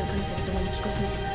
の神たちともに着こしめせ